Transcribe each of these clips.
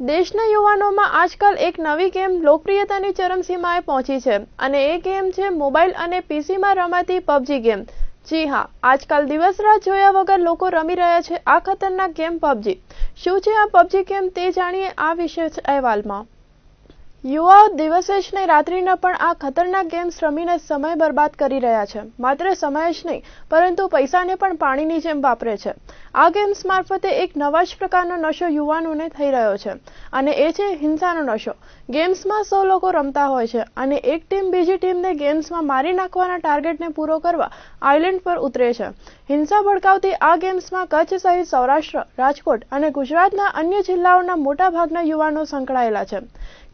દેશના યુવાનોમાં આજકાલ એક નવી ગેમ લોકપ્રિયતાની ચરમસીમાએ પહોંચી છે અને એ ગેમ છે મોબાઈલ અને પીસીમાં રમાતી પબજી ગેમ. જી હા, આજકાલ દિવસ રાત જોયા વગર લોકો રમી રહ્યા છે આ ખતરનાક ગેમ પબજી. શું છે આ પબજી ગેમ તે જાણીએ આ વિશેષ અહેવાલમાં. યુવાઓ દિવસે જ નહીં, રાત્રિના પણ આ ખતરનાક ગેમ્સ રમીને સમય બરબાદ કરી રહ્યા છે. માત્ર સમય જ નહીં, પરંતુ પૈસાને પણ પાણીની જેમ વાપરે છે. આ ગેમ્સ મારફતે એક નવા જ પ્રકારનો નશો યુવાનોને થઈ રહ્યો છે અને એ છે હિંસાનો નશો. ગેમ્સમાં સો લોકો રમતા હોય છે અને એક ટીમ બીજી ટીમને ગેમ્સમાં મારી નાખવાના ટાર્ગેટને પૂરો કરવા આઇલેન્ડ પર ઉતરે છે. હિંસા ભડકાવતી આ ગેમ્સમાં કચ્છ સહિત સૌરાષ્ટ્ર, રાજકોટ અને ગુજરાતના અન્ય જિલ્લાઓના મોટાભાગના યુવાનો સંકળાયેલા છે.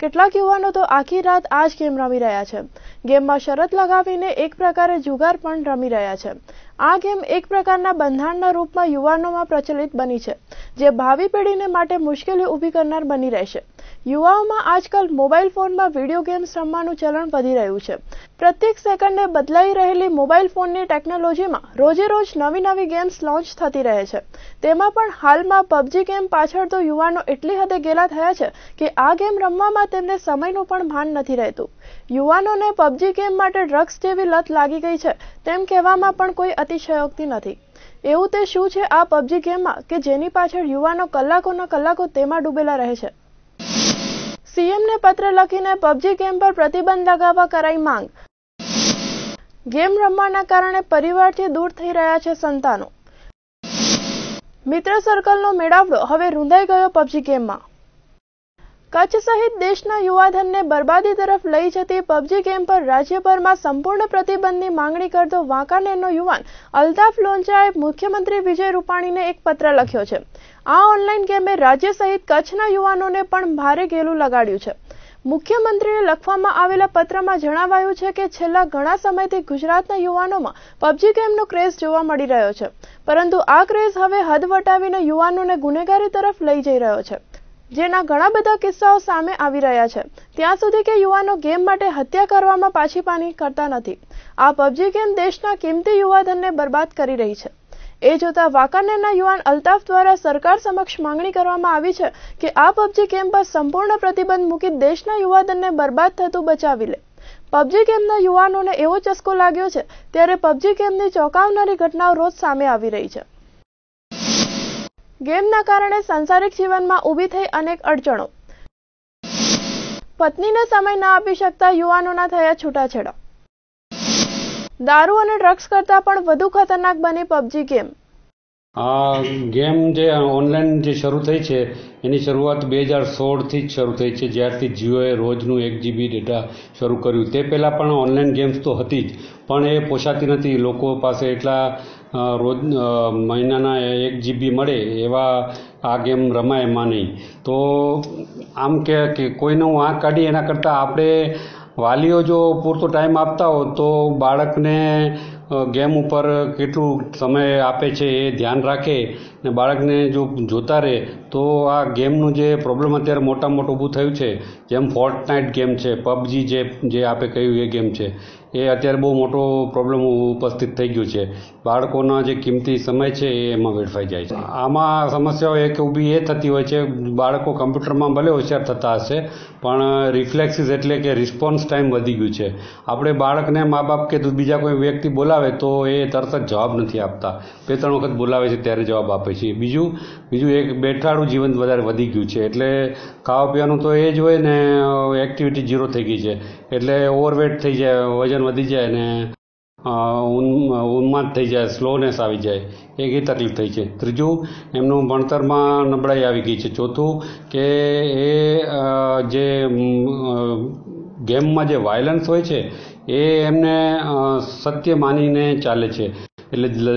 કેટલાક યુવાનો તો આખી રાત આ જ ગેમ રમી રહ્યા છે. ગેમમાં શરત લગાવીને એક પ્રકારે જુગાર પણ રમી રહ્યા છે. આ ગેમ એક પ્રકારના બંધારણના રૂપમાં યુવાનોમાં પ્રચલિત બની છે, જે ભાવિ પેઢીને માટે મુશ્કેલી ઊભી કરનાર બની રહેશે. યુવાઓમાં આજકાલ મોબાઈલ ફોનમાં વીડિયો ગેમ્સ રમવાનું ચલણ વધી રહ્યું છે. પ્રત્યેક સેકન્ડે બદલાઈ રહેલી મોબાઈલ ફોનની ટેકનોલોજીમાં રોજે રોજ નવી નવી ગેમ્સ લોન્ચ થતી રહે છે. તેમાં પણ હાલમાં પબજી ગેમ પાછળ તો યુવાનો એટલી હદે ગેલા થયા છે કે આ ગેમ રમવામાં તેમને સમયનું પણ ભાન નથી રહેતું. યુવાનોને પબજી ગેમ માટે ડ્રગ્સ જેવી લત લાગી ગઈ છે તેમ કહેવામાં પણ કોઈ અતિશયોક્તિ નથી. એવું તે શું છે આ પબજી ગેમમાં કે જેની પાછળ યુવાનો કલાકોના કલાકો તેમાં ડૂબેલા રહે છે? સીએમને પત્ર લખીને પબજી ગેમ પર પ્રતિબંધ લગાવવા કરાઈ માંગ. ગેમ રમવાના કારણે પરિવારથી દૂર થઈ રહ્યા છે સંતાનો. મિત્ર સર્કલનો મેળાવડો હવે રૂંધાઈ ગયો પબજી ગેમમાં. કચ્છ સહિત દેશના યુવાધનને બરબાદી તરફ લઈ જતી પબજી ગેમ પર રાજ્યભરમાં સંપૂર્ણ પ્રતિબંધની માંગણી કરતો વાંકાનેરનો યુવાન અલ્તાફ લોંચાએ મુખ્યમંત્રી વિજય રૂપાણીને એક પત્ર લખ્યો છે. આ ઓનલાઈન ગેમે રાજ્ય સહિત કચ્છના યુવાનોને પણ ભારે ગેલું લગાડ્યું છે. મુખ્યમંત્રીને લખવામાં આવેલા પત્રમાં જણાવાયું છે કે છેલ્લા ઘણા સમયથી ગુજરાતના યુવાનોમાં પબજી ગેમનો ક્રેઝ જોવા મળી રહ્યો છે. પરંતુ આ ક્રેઝ હવે હદ વટાવીને યુવાનોને ગુનેગારી તરફ લઈ જઈ રહ્યો છે. જેના ઘણા બધા કિસ્સાઓ સામે આવી રહ્યા છે. ત્યાં સુધી કે યુવાનો ગેમ માટે હત્યા કરવામાં પાછી પાની કરતા નથી. આ પબજી ગેમ દેશના કિંમતી યુવાધનને બરબાદ કરી રહી છે. એ જોતા વાંકાનેરના યુવાન અલ્તાફ દ્વારા સરકાર સમક્ષ માંગણી કરવામાં આવી છે કે આ પબજી ગેમ પર સંપૂર્ણ પ્રતિબંધ મૂકી દેશના યુવાધનને બરબાદ થતું બચાવી લે. પબજી ગેમના યુવાનોને એવો ચસ્કો લાગ્યો છે, ત્યારે પબજી ગેમની ચોંકાવનારી ઘટનાઓ રોજ સામે આવી રહી છે. ગેમના કારણે સંસારિક જીવનમાં ઊભી થઈ અનેક અડચણો. પત્નીને સમય ના આપી શકતા યુવાનોના થયા છૂટાછેડા. દારૂ અને ડ્રગ્સ કરતાં પણ વધુ ખતરનાક બની પબજી ગેમ. ગેમ જે ઓનલાઈન જે શરૂ થઈ છે, એની શરૂઆત બે હજાર સોળથી જ શરૂ થઈ છે, જ્યારથી જીઓએ રોજનું એક જીબી ડેટા શરૂ કર્યું. તે પહેલાં પણ ઓનલાઈન ગેમ્સ તો હતી જ, પણ એ પોસાતી નથી. લોકો પાસે એટલા રોજ મહિનાના એક જીબી મળે એવા આ ગેમ રમાય એમાં નહીં તો આમ કે કોઈનું આંખ કાઢી એના કરતાં આપણે વાલીઓ જો પૂરતો ટાઈમ આપતા હો તો બાળકને ગેમ ઉપર કેટલું સમય આપે છે એ ધ્યાન રાખે. ને બાળકને જો જોતા રહે, તો આ ગેમનું જે પ્રોબ્લેમ અત્યારે મોટા મોટું ઊભું થયું છે, જેમ ફોર્ટ નાઇટ ગેમ છે પબજી જે જે આપે કહ્યું એ ગેમ છે, એ અત્યારે બહુ મોટો પ્રોબ્લેમ ઉપસ્થિત થઈ ગયું છે. બાળકોના જે કિંમતી સમય છે એ એમાં વેડફાઈ જાય છે. આમાં સમસ્યાઓ એક ઊભી એ થતી હોય છે, બાળકો કમ્પ્યુટરમાં ભલે હોશિયાર થતા હશે, પણ રિફ્લેક્સિસ એટલે કે રિસ્પોન્સ ટાઈમ વધી ગયું છે. આપણે બાળકને મા બાપ કે બીજા કોઈ વ્યક્તિ બોલાવે તો એ તરત જ જવાબ નથી આપતા. બે ત્રણ વખત બોલાવે છે ત્યારે જવાબ આપે છે બીજું બીજું એક બેઠાડું જીવન વધારે વધી ગયું છે. એટલે ખાવા પીવાનું તો એ જ હોય ને એક્ટિવિટી ઝીરો થઈ ગઈ છે. એટલે ઓવરવેટ થઈ જાય, વજન વધી જાય ને ઉન્માદ થઈ જાય સ્લોનેસ આવી જાય. એક એ તકલીફ થઈ છે. ત્રીજું, એમનું ભણતરમાં નબળાઈ આવી ગઈ છે. ચોથું કે એ જે ગેમમાં જે વાયલન્સ હોય છે, એ એમને સત્ય માનીને ચાલે છે. એટલે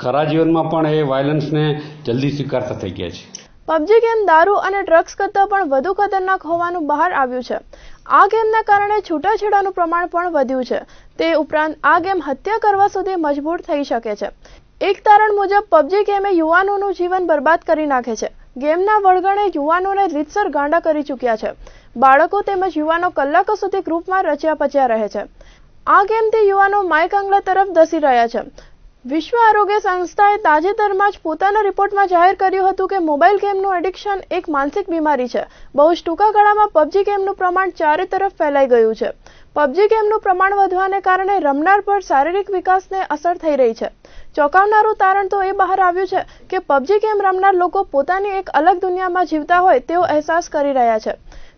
ખરા જીવનમાં પણ એ વાયલન્સને જલ્દી સ્વીકારતા થઈ ગયા છે. પબજી ગેમ દારૂ અને ડ્રગ્સ કરતાં પણ વધુ ખતરનાક હોવાનું બહાર આવ્યું છે. આ ગેમના કારણે છૂટાછેડાનું પ્રમાણ પણ વધ્યું છે. તે ઉપરાંત આ ગેમ હત્યા કરવા સુધી મજબૂર થઈ શકે છે. એક તારણ મુજબ, પબજી ગેમે યુવાનોનું જીવન બરબાદ કરી નાખે છે. ગેમના વળગણે યુવાનોને રીતસર ગાંડા કરી ચૂક્યા છે. બાળકો તેમજ યુવાનો કલાકો સુધી ગ્રુપમાં રચ્યા પચ્યા રહે છે. આ ગેમથી યુવાનો માઇક આંગલા તરફ ધસી રહ્યા છે. વિશ્વ આરોગ્ય સંસ્થાએ તાજેતરમાં જ પોતાના રિપોર્ટમાં જાહેર કર્યું હતું કે મોબાઈલ ગેમનું એડિક્શન એક માનસિક બીમારી છે. બહુ જ ટૂંકા ગાળામાં પબજી ગેમનું પ્રમાણ ચારે તરફ ફેલાઈ ગયું છે. પબજી ગેમનું પ્રમાણ વધવાને કારણે રમનાર પર શારીરિક વિકાસને અસર થઈ રહી છે. ચોંકાવનારું તારણ તો એ બહાર આવ્યું છે કે પબજી ગેમ રમનાર લોકો પોતાની એક અલગ દુનિયામાં જીવતા હોય તેવો અહેસાસ કરી રહ્યા છે.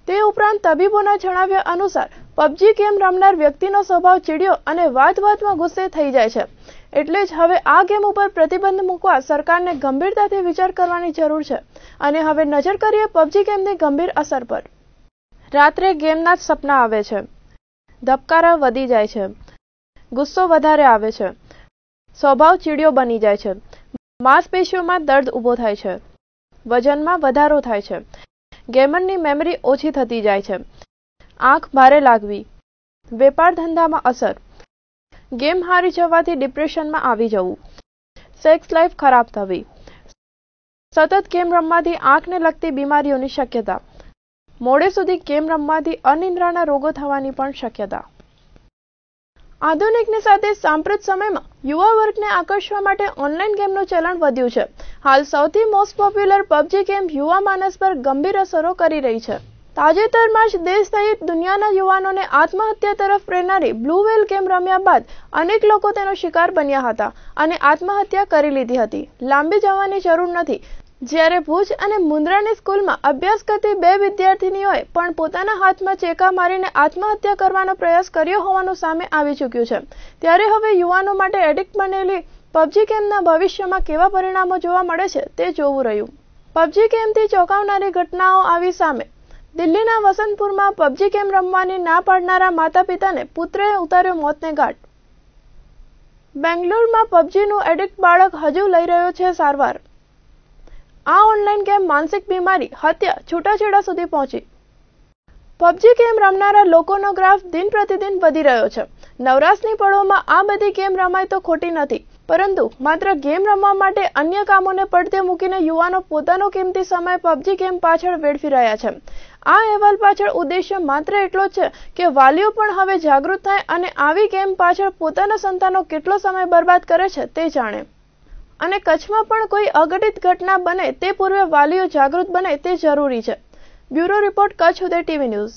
તે ઉપરાંત તબીબોના જણાવ્યા અનુસાર, પબજી ગેમ રમનાર વ્યક્તિનો સ્વભાવ ચીડ્યો અને વાત વાતમાં ગુસ્સે થઈ જાય છે. એટલે જ હવે આ ગેમ ઉપર પ્રતિબંધ મૂકવા સરકારને ગંભીરતાથી વિચાર કરવાની જરૂર છે. અને હવે નજર કરીએ પબજી ગેમની ગંભીર અસર પર. રાત્રે ગેમના જ સપના આવે છે. ધબકારા વધી જાય છે. ગુસ્સો વધારે આવે છે. સ્વભાવ ચીડિયો બની જાય છે. માંસપેશીઓમાં દર્દ ઊભો થાય છે. વજનમાં વધારો થાય છે. ગેમરની મેમરી ઓછી થતી જાય છે. આંખ ભારે લાગવી. વેપાર ધંધામાં અસર. ગેમ હારી જવાથી ડિપ્રેશનમાં આવી જવું. સેક્સ લાઈફ ખરાબ થવી. સતત ગેમ રમવાથી આંખને લગતી બીમારીઓની શક્યતા. મોડે સુધી ગેમ રમવાથી અનિદ્રાના રોગો થવાની પણ શક્યતા. આધુનિકની સાથે સાંપ્રત સમયમાં યુવા વર્ગને આકર્ષવા માટે ઓનલાઈન ગેમનું ચલણ વધ્યું છે. હાલ સૌથી મોસ્ટ પોપ્યુલર પબજી ગેમ યુવા માનસ પર ગંભીર અસરો કરી રહી છે. તાજેતરમાં જ દેશ સહિત દુનિયાના યુવાનોને આત્મહત્યા તરફ પ્રેરનારી બ્લુ વેલ ગેમ રમ્યા બાદ અનેક લોકો તેનો શિકાર બન્યા હતા અને આત્મહત્યા કરી લીધી હતી. લાંબી જવાની જરૂર નથી. જ્યારે ભુજ અને મુન્દ્રાની સ્કૂલમાં અભ્યાસ કરતી બે વિદ્યાર્થીનીઓએ પણ પોતાના હાથમાં ચેકા મારીને આત્મહત્યા કરવાનો પ્રયાસ કર્યો હોવાનું સામે આવી ચૂક્યું છે. ત્યારે હવે યુવાનો માટે એડિક્ટ બનેલી પબજી ગેમના ભવિષ્યમાં કેવા પરિણામો જોવા મળે છે તે જોવું રહ્યું. પબજી ગેમથી ચોંકાવનારી ઘટનાઓ આવી સામે દિલ્હીના વસંતપુરમાં પબજી ગેમ રમવાની ના પાડનારા માતા પિતાને પુત્રએ ઉતાર્યો મોતને ઘાટ. બેંગ્લોરમાં પબજીનું એડિક્ટ બાળક હજુ લઈ રહ્યો છે સારવાર. આ ઓનલાઈન ગેમ માનસિક બીમારી, હત્યા, છૂટાછેડા સુધી પહોંચી. પબજી ગેમ રમનારા લોકોનો ગ્રાફ દિન પ્રતિદિન વધી રહ્યો છે. નવરાશની પળોમાં આ બધી ગેમ રમાય તો ખોટી નથી, પરંતુ માત્ર ગેમ રમવા માટે અન્ય કામોને પડતે મૂકીને યુવાનો પોતાનો કિંમતી સમય પબજી ગેમ પાછળ વેડફી રહ્યા છે. આ અહેવાલ પાછળ ઉદ્દેશ્ય માત્ર એટલો છે કે વાલીઓ પણ હવે જાગૃત થાય અને આવી ગેમ પાછળ પોતાના સંતાનો કેટલો સમય બરબાદ કરે છે તે જાણે. અને કચ્છમાં પણ કોઈ અઘટિત ઘટના બને તે પૂર્વે વાલીઓ જાગૃત બને તે જરૂરી છે. Bureau report Kutch Uday TV news.